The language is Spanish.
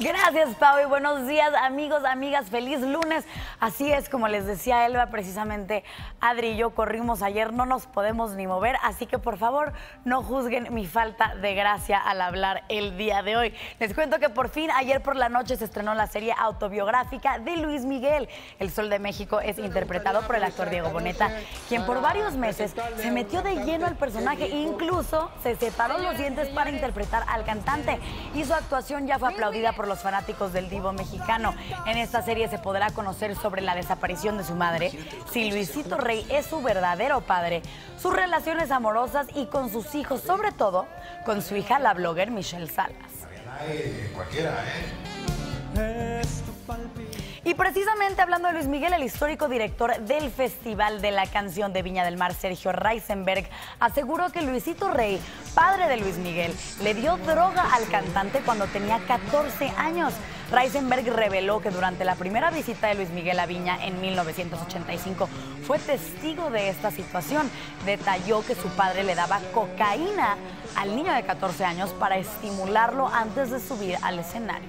Gracias, Pau, y buenos días, amigos, amigas. Feliz lunes. Así es, como les decía Elba, precisamente Adri y yo corrimos ayer, no nos podemos ni mover, así que por favor no juzguen mi falta de gracia al hablar el día de hoy. Les cuento que por fin ayer por la noche se estrenó la serie autobiográfica de Luis Miguel. El Sol de México es interpretado por el actor Diego Boneta, quien por varios meses se metió de lleno al personaje, incluso se separó los dientes para interpretar al cantante y su actuación ya fue aplaudida por los fanáticos del divo mexicano. En esta serie se podrá conocer sobre la desaparición de su madre, si Luisito Rey es su verdadero padre, sus relaciones amorosas y con sus hijos, sobre todo con su hija, la blogger Michelle Salas. Precisamente hablando de Luis Miguel, el histórico director del Festival de la Canción de Viña del Mar, Sergio Reisenberg, aseguró que Luisito Rey, padre de Luis Miguel, le dio droga al cantante cuando tenía 14 años. Reisenberg reveló que durante la primera visita de Luis Miguel a Viña en 1985 fue testigo de esta situación. Detalló que su padre le daba cocaína al niño de 14 años para estimularlo antes de subir al escenario.